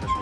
Packers.